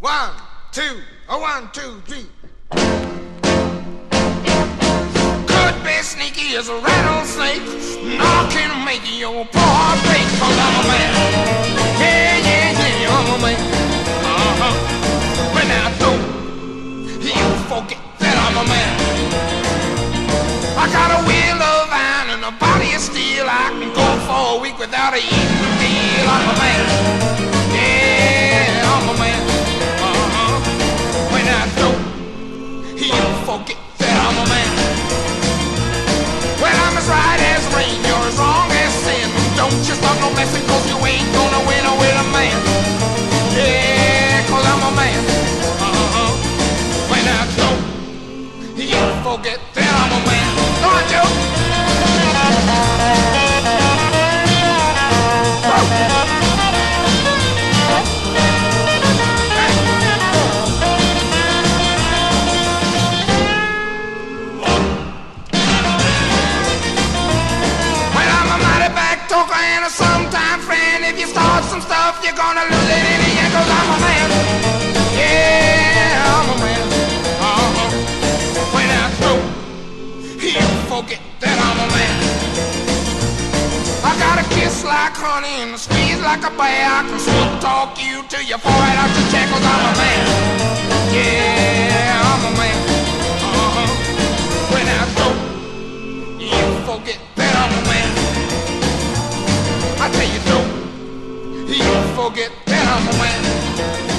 One, two, a one, two, three. Could be sneaky as a rattlesnake, knocking, making your poor heart break. I'm a man. Yeah, yeah, yeah, I'm a man. Uh-huh. When I don't, you forget that I'm a man. I got a will of iron and a body of steel. I can go for a week without a eating meal. I'm a man. Forget that I'm a man. Well, I'm as right as rain, you're as wrong as sin. Don't you start no messing, cause you ain't gonna win with a man. Yeah, cause I'm a man. Uh-huh. When I don't, you forget and a sometime friend. If you start some stuff, you're gonna lose it in the end, cause I'm a man. Yeah, I'm a man. Uh-huh. When I throw, you forget that I'm a man. I got a kiss like honey and a squeeze like a bear. I can sweet talk you till your forehead out your chair, I tell you, don't you